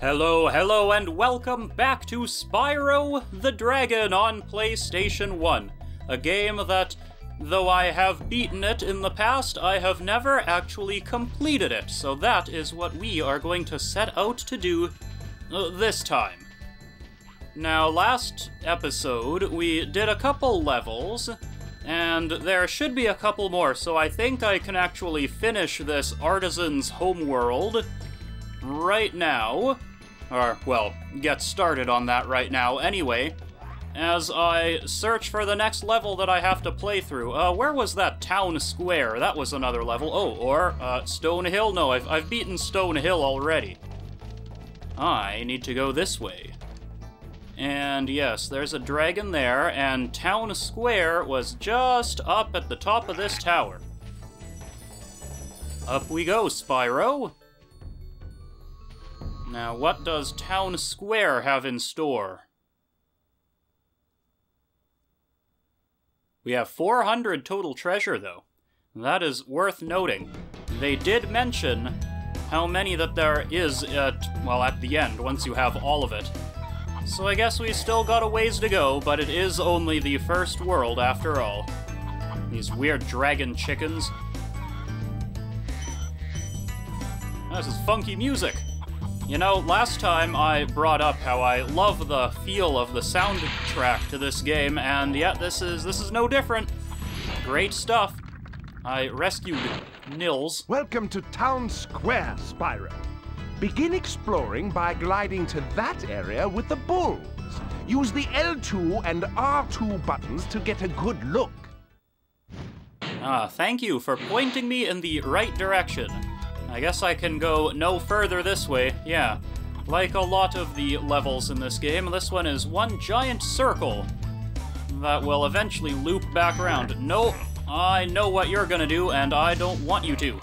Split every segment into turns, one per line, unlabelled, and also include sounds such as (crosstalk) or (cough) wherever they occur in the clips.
Hello, hello, and welcome back to Spyro the Dragon on PlayStation 1. A game that, though I have beaten it in the past, I have never actually completed it, so that is what we are going to set out to do uh, this time. Now, last episode, we did a couple levels, and there should be a couple more, so I think I can actually finish this Artisan's Homeworld right now. Or, well, get started on that right now anyway. As I search for the next level that I have to play through. Uh, where was that town square? That was another level. Oh, or, uh, Stone Hill? No, I've, I've beaten Stone Hill already. I need to go this way. And yes, there's a dragon there, and Town Square was just up at the top of this tower. Up we go, Spyro! Now, what does Town Square have in store? We have 400 total treasure, though. That is worth noting. They did mention how many that there is at, well, at the end, once you have all of it. So I guess we still got a ways to go, but it is only the first world after all. These weird dragon chickens. This is funky music. You know, last time I brought up how I love the feel of the soundtrack to this game, and yet this is this is no different. Great stuff. I rescued Nils.
Welcome to Town Square, Spyro. Begin exploring by gliding to that area with the bulls. Use the L2 and R2 buttons to get a good look.
Ah, thank you for pointing me in the right direction. I guess I can go no further this way, yeah. Like a lot of the levels in this game, this one is one giant circle that will eventually loop back around. No, I know what you're gonna do, and I don't want you to.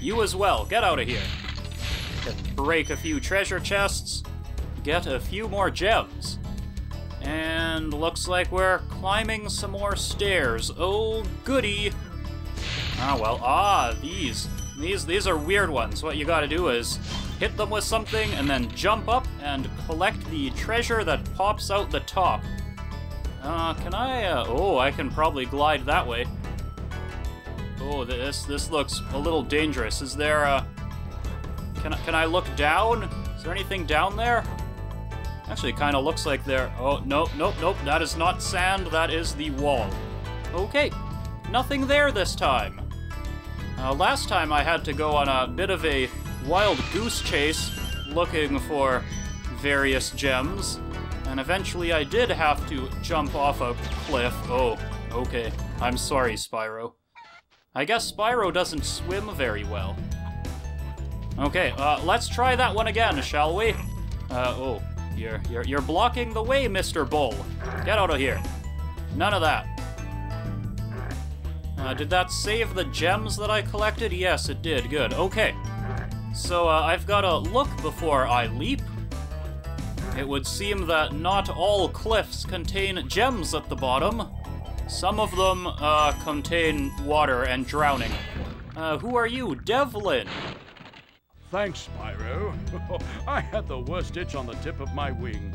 You as well, get out of here. break a few treasure chests, get a few more gems. And looks like we're climbing some more stairs. Oh, goody! Ah, well, ah, these. These these are weird ones. What you gotta do is hit them with something and then jump up and collect the treasure that pops out the top. Uh, can I, uh, oh, I can probably glide that way. Oh, this this looks a little dangerous. Is there, uh, can, can I look down? Is there anything down there? Actually, kind of looks like there. Oh, nope, nope, nope. That is not sand. That is the wall. Okay, nothing there this time. Uh, last time I had to go on a bit of a wild goose chase looking for various gems, and eventually I did have to jump off a cliff. Oh, okay. I'm sorry, Spyro. I guess Spyro doesn't swim very well. Okay, uh, let's try that one again, shall we? Uh, oh, you're, you're, you're blocking the way, Mr. Bull. Get out of here. None of that. Uh, did that save the gems that I collected? Yes, it did. Good. Okay. So uh, I've got to look before I leap. It would seem that not all cliffs contain gems at the bottom. Some of them uh, contain water and drowning. Uh, who are you? Devlin?
Thanks, Spyro. (laughs) I had the worst itch on the tip of my wing.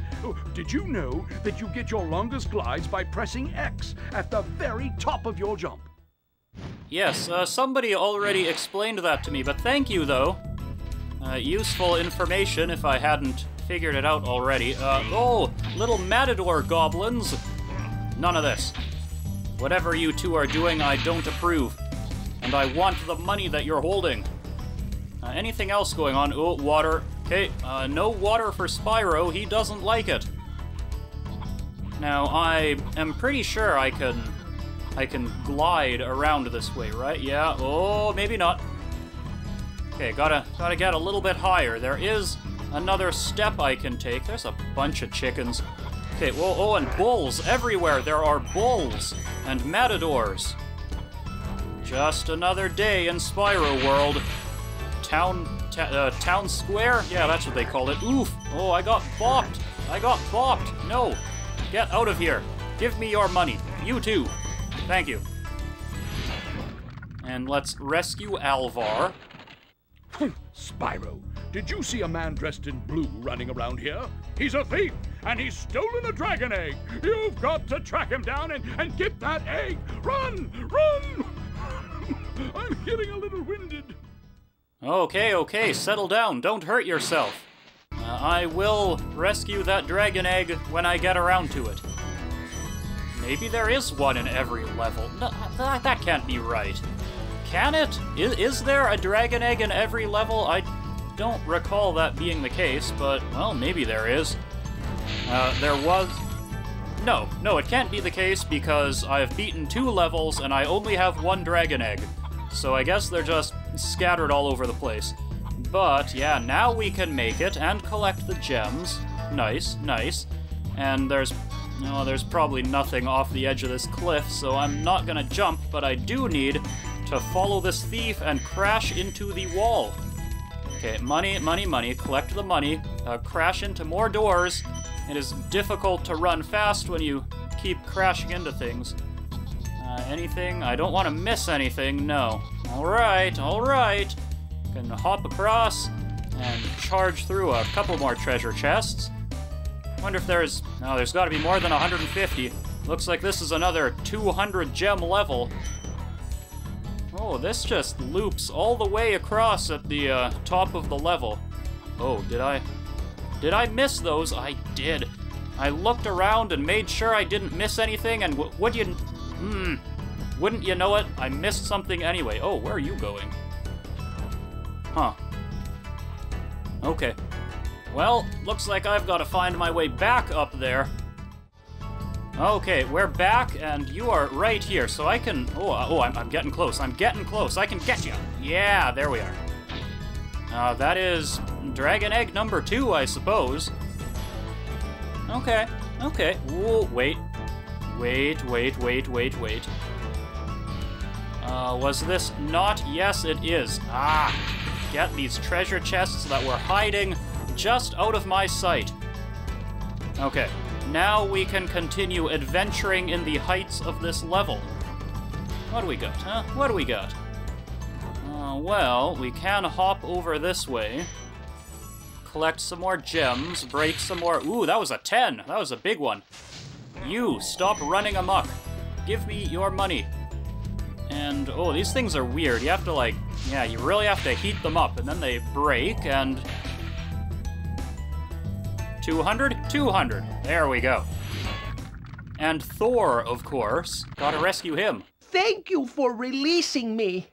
Did you know that you get your longest glides by pressing X at the very top of your jump?
Yes, uh, somebody already explained that to me, but thank you, though. Uh, useful information if I hadn't figured it out already. Uh, oh, little matador goblins! None of this. Whatever you two are doing, I don't approve. And I want the money that you're holding. Uh, anything else going on? Oh, water. Okay, uh, no water for Spyro. He doesn't like it. Now, I am pretty sure I can I can glide around this way, right? Yeah. Oh, maybe not. Okay, gotta gotta get a little bit higher. There is another step I can take. There's a bunch of chickens. Okay, well, oh, and bulls everywhere. There are bulls and matadors. Just another day in Spyro World. Town uh, town square? Yeah, that's what they call it. Oof! Oh, I got bopped! I got bopped! No! Get out of here! Give me your money. You too. Thank you. And let's rescue Alvar.
Spyro, did you see a man dressed in blue running around here? He's a thief, and he's stolen a dragon egg. You've got to track him down and, and get that egg. Run! Run! (laughs) I'm getting a little winded.
Okay, okay, settle down. Don't hurt yourself. Uh, I will rescue that dragon egg when I get around to it. Maybe there is one in every level. No, that, that can't be right. Can it? Is, is there a dragon egg in every level? I don't recall that being the case, but, well, maybe there is. Uh, there was... No, no, it can't be the case because I've beaten two levels and I only have one dragon egg. So I guess they're just scattered all over the place. But, yeah, now we can make it and collect the gems. Nice, nice. And there's... No, there's probably nothing off the edge of this cliff, so I'm not gonna jump, but I do need to follow this thief and crash into the wall. Okay, money, money, money. Collect the money. Uh, crash into more doors. It is difficult to run fast when you keep crashing into things. Uh, anything? I don't want to miss anything, no. Alright, alright. Can hop across and charge through a couple more treasure chests. Wonder if there's... No, there's got to be more than 150. Looks like this is another 200 gem level. Oh, this just loops all the way across at the uh, top of the level. Oh, did I... Did I miss those? I did. I looked around and made sure I didn't miss anything, and would you... Hmm... Wouldn't you know it? I missed something anyway. Oh, where are you going? Huh. Okay. Well, looks like I've got to find my way back up there. Okay, we're back, and you are right here, so I can... Oh, uh, oh, I'm, I'm getting close. I'm getting close. I can get you. Yeah, there we are. Uh, that is Dragon Egg number two, I suppose. Okay, okay. Whoa, wait. Wait, wait, wait, wait, wait. Uh, was this not? Yes, it is. Ah, get these treasure chests that were hiding just out of my sight. Okay, now we can continue adventuring in the heights of this level. What do we got, huh? What do we got? Uh, well, we can hop over this way. Collect some more gems, break some more... Ooh, that was a 10! That was a big one. You, stop running amok. Give me your money. And, oh, these things are weird. You have to, like, yeah, you really have to heat them up, and then they break, and 200? 200. There we go. And Thor, of course. Gotta rescue him.
Thank you for releasing me.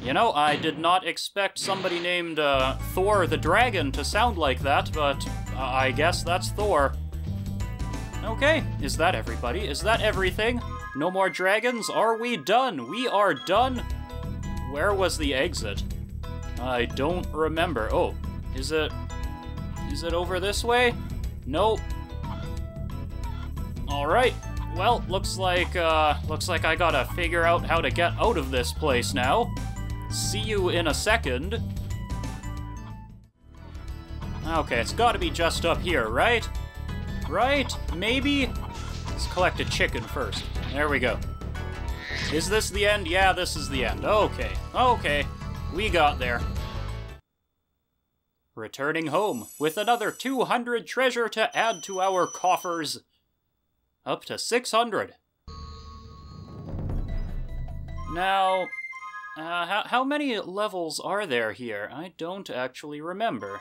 You know, I did not expect somebody named uh, Thor the Dragon to sound like that, but uh, I guess that's Thor. Okay, is that everybody? Is that everything? No more dragons? Are we done? We are done? Where was the exit? I don't remember. Oh, is it is it over this way? Nope. Alright. Well, looks like, uh, looks like I gotta figure out how to get out of this place now. See you in a second. Okay, it's gotta be just up here, right? Right? Maybe? Let's collect a chicken first. There we go. Is this the end? Yeah, this is the end. Okay. Okay. We got there returning home with another 200 treasure to add to our coffers. Up to 600. Now, uh, how, how many levels are there here? I don't actually remember.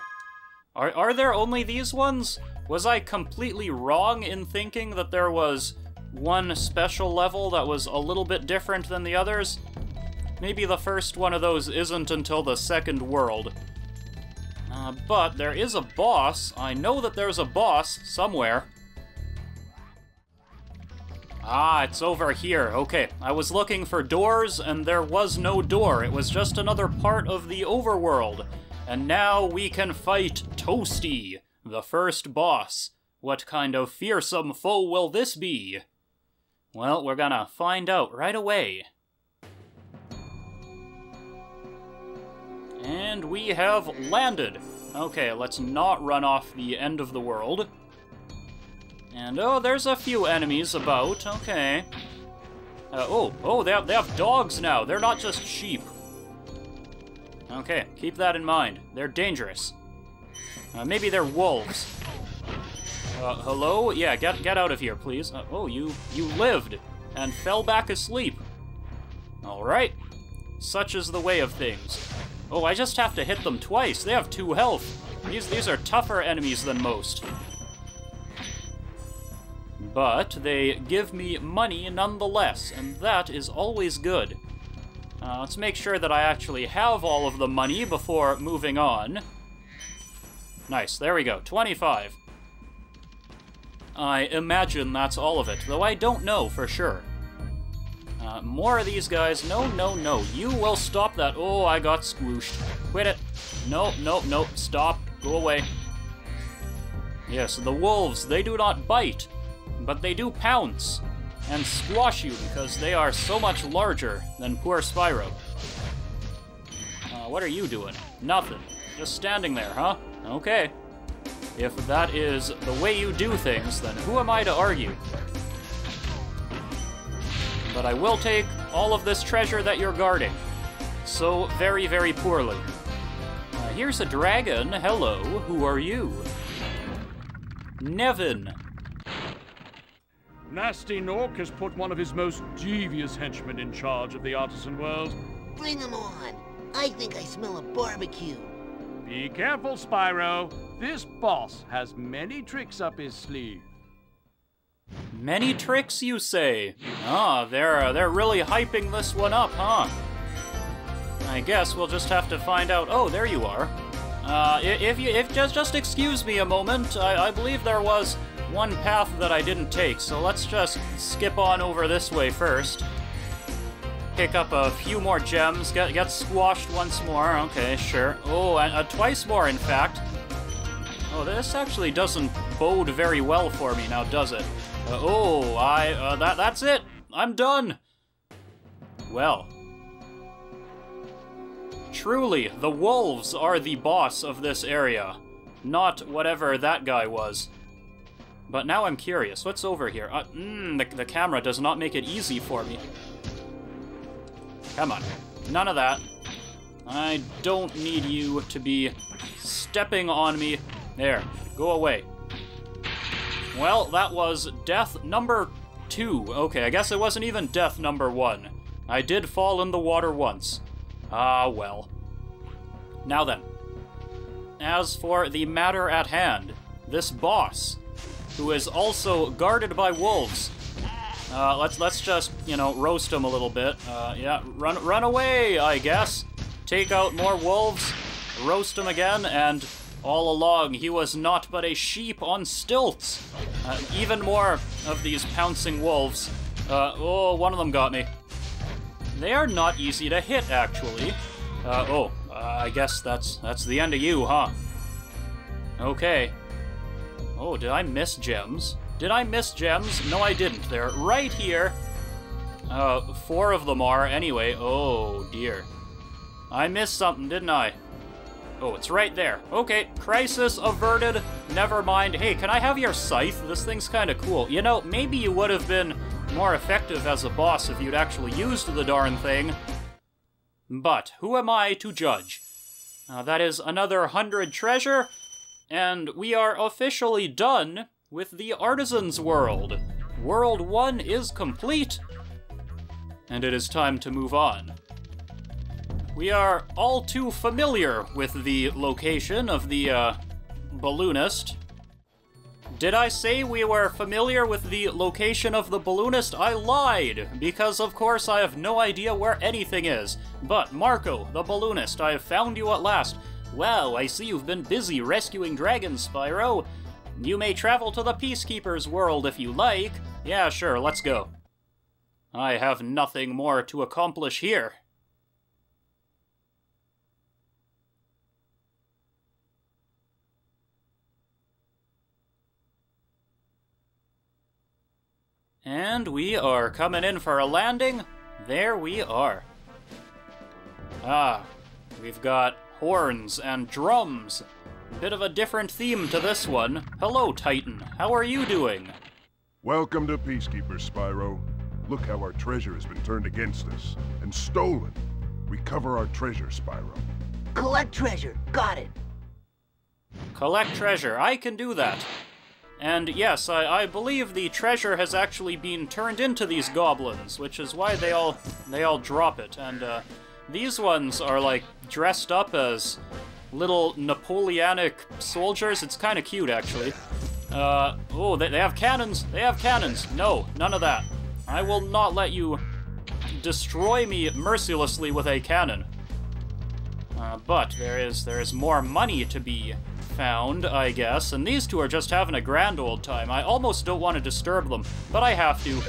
Are, are there only these ones? Was I completely wrong in thinking that there was one special level that was a little bit different than the others? Maybe the first one of those isn't until the second world. Uh, but there is a boss. I know that there's a boss somewhere. Ah, it's over here. Okay, I was looking for doors, and there was no door. It was just another part of the overworld. And now we can fight Toasty, the first boss. What kind of fearsome foe will this be? Well, we're gonna find out right away. And we have landed. Okay, let's not run off the end of the world. And oh, there's a few enemies about. Okay. Uh, oh, oh, they have, they have dogs now. They're not just sheep. Okay, keep that in mind. They're dangerous. Uh, maybe they're wolves. Uh, hello? Yeah, get get out of here, please. Uh, oh, you you lived and fell back asleep. All right. Such is the way of things. Oh, I just have to hit them twice. They have two health. These these are tougher enemies than most. But they give me money nonetheless, and that is always good. Uh, let's make sure that I actually have all of the money before moving on. Nice, there we go, 25. I imagine that's all of it, though I don't know for sure. Uh, more of these guys. No, no, no. You will stop that. Oh, I got squooshed. Quit it. No, no, no. Stop. Go away. Yes, the wolves, they do not bite, but they do pounce and squash you because they are so much larger than poor Spyro. Uh, what are you doing? Nothing. Just standing there, huh? Okay. If that is the way you do things, then who am I to argue? But I will take all of this treasure that you're guarding. So very, very poorly. Uh, here's a dragon. Hello. Who are you? Nevin.
Gnasty Gnorc has put one of his most devious henchmen in charge of the artisan world.
Bring him on. I think I smell a barbecue.
Be careful, Spyro. This boss has many tricks up his sleeve.
Many tricks, you say? Ah, they're uh, they're really hyping this one up, huh? I guess we'll just have to find out. Oh, there you are. Uh, if you if just just excuse me a moment, I, I believe there was one path that I didn't take, so let's just skip on over this way first. Pick up a few more gems, get, get squashed once more, okay, sure. Oh, and uh, twice more, in fact. Oh, this actually doesn't bode very well for me now, does it? Uh, oh, I, uh, that, that's it! I'm done! Well. Truly, the wolves are the boss of this area, not whatever that guy was. But now I'm curious, what's over here? Uh, mm, the, the camera does not make it easy for me. Come on. None of that. I don't need you to be stepping on me. There. Go away. Well, that was death number two. Okay, I guess it wasn't even death number one. I did fall in the water once. Ah, well. Now then. As for the matter at hand, this boss, who is also guarded by wolves, uh, let's let's just you know roast him a little bit. Uh, yeah, run run away, I guess. Take out more wolves, roast him again, and all along he was not but a sheep on stilts. Uh, even more of these pouncing wolves. Uh, oh, one of them got me. They are not easy to hit, actually. Uh, oh, I guess that's that's the end of you, huh? Okay. Oh, did I miss gems? Did I miss gems? No, I didn't. They're right here. Uh, four of them are, anyway. Oh, dear. I missed something, didn't I? Oh, it's right there. Okay, crisis averted. Never mind. Hey, can I have your scythe? This thing's kind of cool. You know, maybe you would have been more effective as a boss if you'd actually used the darn thing. But who am I to judge? Uh, that is another hundred treasure, and we are officially done with the Artisan's World. World 1 is complete, and it is time to move on. We are all too familiar with the location of the uh, balloonist. Did I say we were familiar with the location of the balloonist? I lied, because of course I have no idea where anything is. But Marco, the balloonist, I have found you at last. Wow, I see you've been busy rescuing dragons, Spyro. You may travel to the Peacekeeper's world if you like. Yeah, sure, let's go. I have nothing more to accomplish here. And we are coming in for a landing. There we are. Ah, we've got horns and drums. Bit of a different theme to this one. Hello, Titan. How are you doing?
Welcome to Peacekeeper, Spyro. Look how our treasure has been turned against us and stolen. Recover our treasure, Spyro.
Collect treasure. Got it.
Collect treasure. I can do that. And yes, I, I believe the treasure has actually been turned into these goblins, which is why they all they all drop it. And uh, these ones are like dressed up as little Napoleonic soldiers. It's kind of cute, actually. Uh, oh, they, they have cannons. They have cannons. No, none of that. I will not let you destroy me mercilessly with a cannon. Uh, but there is there is more money to be found, I guess, and these two are just having a grand old time. I almost don't want to disturb them, but I have to.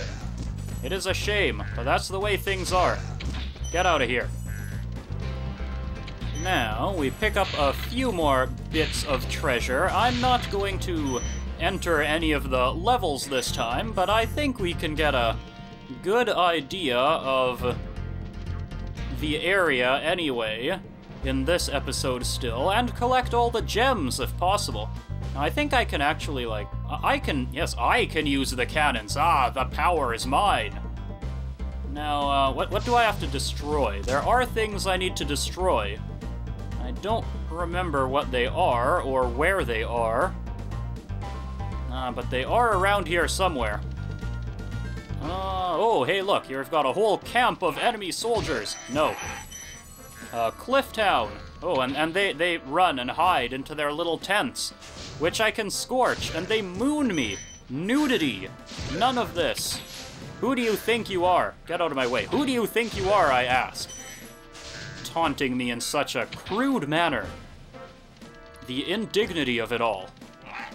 It is a shame, but that's the way things are. Get out of here. Now, we pick up a few more bits of treasure. I'm not going to enter any of the levels this time, but I think we can get a good idea of the area anyway in this episode still, and collect all the gems if possible. I think I can actually, like, I can, yes, I can use the cannons. Ah, the power is mine. Now, uh, what, what do I have to destroy? There are things I need to destroy. Don't remember what they are or where they are. Uh, but they are around here somewhere. Uh, oh, hey, look, you've got a whole camp of enemy soldiers. No, uh, Cliff Town. Oh, and, and they, they run and hide into their little tents, which I can scorch, and they moon me. Nudity. None of this. Who do you think you are? Get out of my way. Who do you think you are, I ask? Taunting me in such a crude manner. The indignity of it all.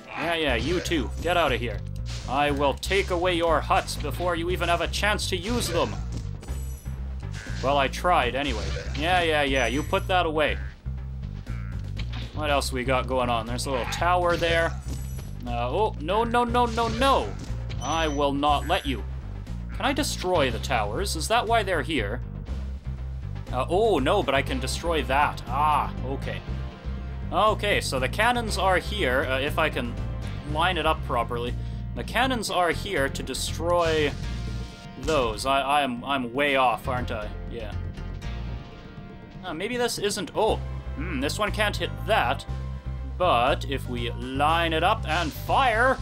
Yeah, yeah, you too. Get out of here. I will take away your huts before you even have a chance to use them. Well, I tried anyway. Yeah, yeah, yeah, you put that away. What else we got going on? There's a little tower there. Uh, oh, no, no, no, no, no! I will not let you. Can I destroy the towers? Is that why they're here? Uh, oh, no, but I can destroy that. Ah, okay. Okay, so the cannons are here, uh, if I can line it up properly. The cannons are here to destroy those. I, I'm, I'm way off, aren't I? Yeah. Uh, maybe this isn't... Oh, hmm, this one can't hit that. But if we line it up and fire,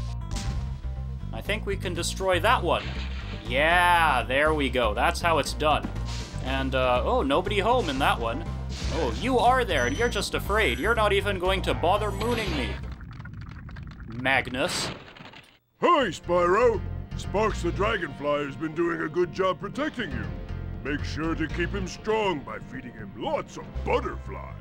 I think we can destroy that one. Yeah, there we go. That's how it's done. And, uh, oh, nobody home in that one. Oh, you are there, and you're just afraid. You're not even going to bother mooning me. Magnus.
Hi, Spyro! Sparks the Dragonfly has been doing a good job protecting you. Make sure to keep him strong by feeding him lots of butterflies.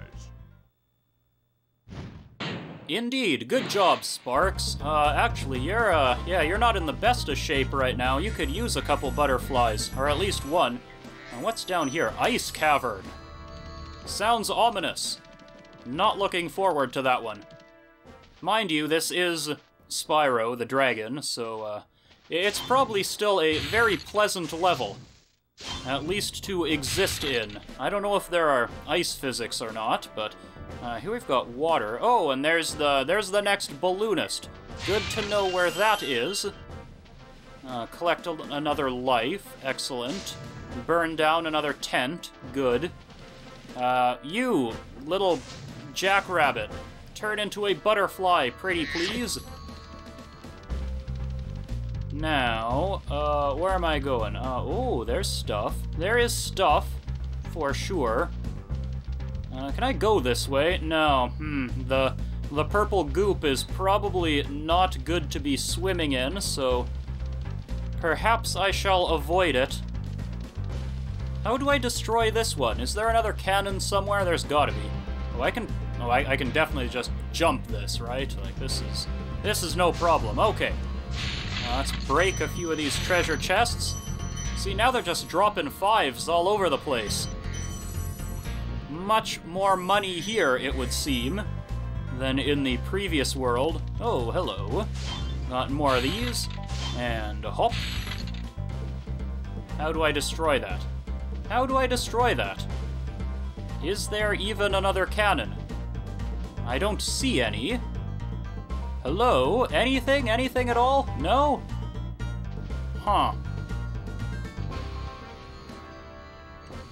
Indeed, good job, Sparks. Uh, actually, you're, uh, yeah, you're not in the best of shape right now. You could use a couple butterflies, or at least one. And what's down here? Ice Cavern. Sounds ominous. Not looking forward to that one. Mind you, this is Spyro the Dragon, so, uh, it's probably still a very pleasant level. At least to exist in. I don't know if there are ice physics or not, but uh, here we've got water. Oh, and there's the there's the next balloonist. Good to know where that is. Uh, collect another life. Excellent. Burn down another tent. Good. Uh, you, little jackrabbit, turn into a butterfly, pretty please. Now, uh, where am I going? Uh, oh, there's stuff. There is stuff, for sure. Uh, can I go this way? No. Hmm, the, the purple goop is probably not good to be swimming in, so perhaps I shall avoid it. How do I destroy this one? Is there another cannon somewhere? There's gotta be. Oh, I can... Oh, I, I can definitely just jump this, right? Like, this is... This is no problem. Okay. Uh, let's break a few of these treasure chests. See, now they're just dropping fives all over the place. Much more money here, it would seem, than in the previous world. Oh, hello. Got more of these. And a hop. How do I destroy that? How do I destroy that? Is there even another cannon? I don't see any. Hello? Anything? Anything at all? No? Huh.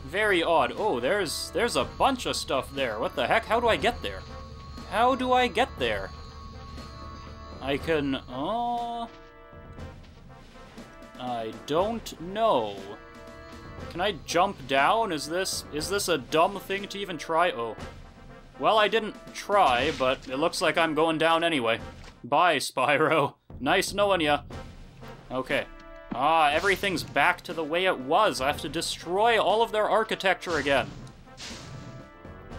Very odd. Oh, there's there's a bunch of stuff there. What the heck? How do I get there? How do I get there? I can... Oh... I don't know. Can I jump down? Is this is this a dumb thing to even try? Oh. Well, I didn't try, but it looks like I'm going down anyway. Bye, Spyro. (laughs) Nice knowing ya. Okay. Ah, everything's back to the way it was. I have to destroy all of their architecture again.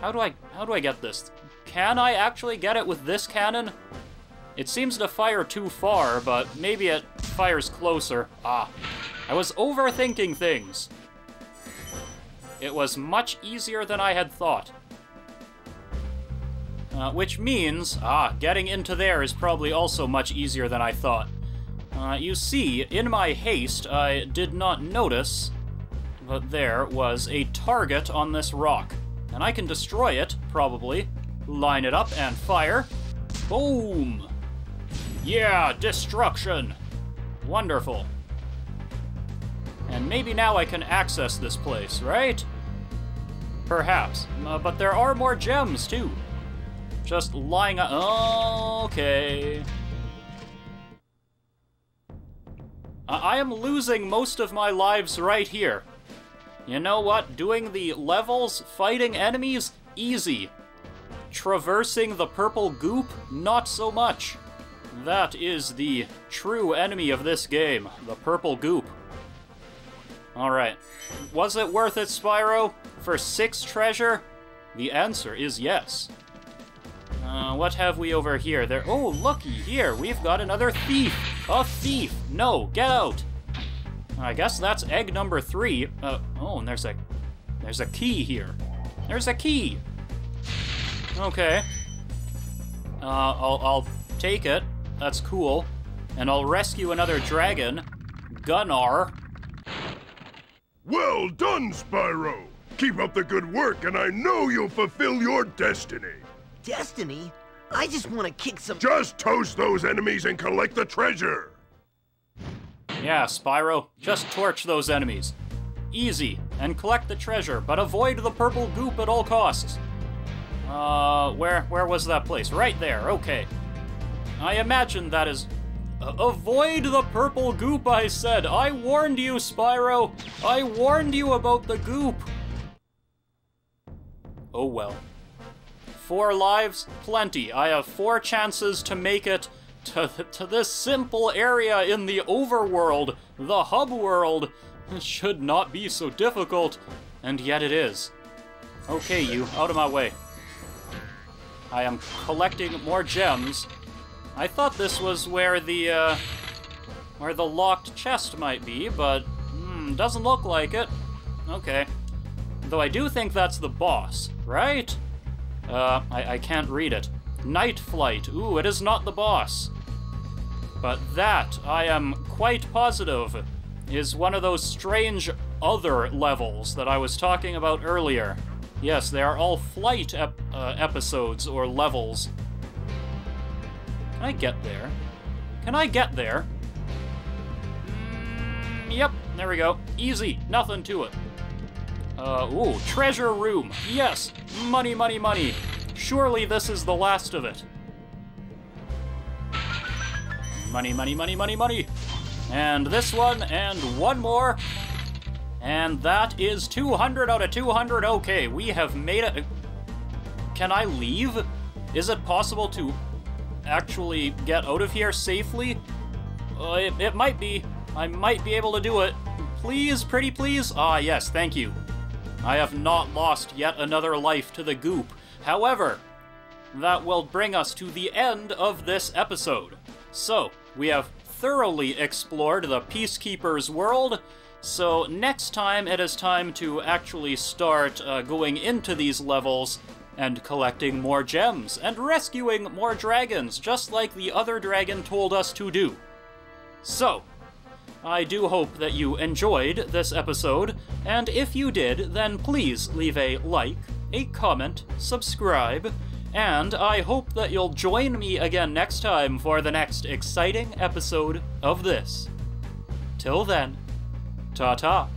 How do I how do I get this? Can I actually get it with this cannon? It seems to fire too far, but maybe it fires closer. Ah, I was overthinking things. It was much easier than I had thought. Uh, which means, ah, getting into there is probably also much easier than I thought. Uh, you see, in my haste, I did not notice that there was a target on this rock. And I can destroy it, probably. Line it up and fire. Boom! Yeah, destruction! Wonderful. And maybe now I can access this place, right? Perhaps. Uh, but there are more gems, too. Just lying up. Okay. I-, I am losing most of my lives right here. You know what? Doing the levels, fighting enemies, easy. Traversing the purple goop, not so much. That is the true enemy of this game, the purple goop. Alright. Was it worth it, Spyro? For six treasure? The answer is yes. Uh, what have we over here? There. Oh, looky here. We've got another thief. A thief. No, get out. I guess that's egg number three. Uh, oh, and there's a, there's a key here. There's a key. Okay. Uh, I'll, I'll take it. That's cool. And I'll rescue another dragon. Gunnar.
Well done, Spyro! Keep up the good work, and I know you'll fulfill your destiny.
Destiny? I just want to kick some.
Just toast those enemies and collect the treasure!
Yeah, Spyro, just torch those enemies. Easy, and collect the treasure, but avoid the purple goop at all costs. Uh, where, where was that place? Right there, okay. I imagine that is... Avoid the purple goop, I said! I warned you, Spyro! I warned you about the goop! Oh well. Four lives? Plenty. I have four chances to make it to, to this simple area in the overworld, the hub world. It should not be so difficult, and yet it is. Okay, you, out of my way. I am collecting more gems. I thought this was where the, uh, where the locked chest might be, but, hmm, doesn't look like it. Okay. Though I do think that's the boss, right? Uh, I, I can't read it. Night Flight. Ooh, it is not the boss. But that, I am quite positive, is one of those strange other levels that I was talking about earlier. Yes, they are all flight ep uh, episodes or levels. Can I get there? Can I get there? Mm, yep, there we go. Easy, nothing to it. Uh, ooh, treasure room. Yes, money, money, money. Surely this is the last of it. Money, money, money, money, money. And this one, and one more. And that is 200 out of 200. Okay, we have made it. Can I leave? Is it possible to actually get out of here safely? Uh, it, it might be. I might be able to do it. Please, pretty please? Ah, yes, thank you. I have not lost yet another life to the goop. However, that will bring us to the end of this episode. So, we have thoroughly explored the Peacekeeper's world, so next time it is time to actually start uh, going into these levels and collecting more gems and rescuing more dragons, just like the other dragon told us to do. So, I do hope that you enjoyed this episode, and if you did, then please leave a like, a comment, subscribe, and I hope that you'll join me again next time for the next exciting episode of this. Till then, ta ta.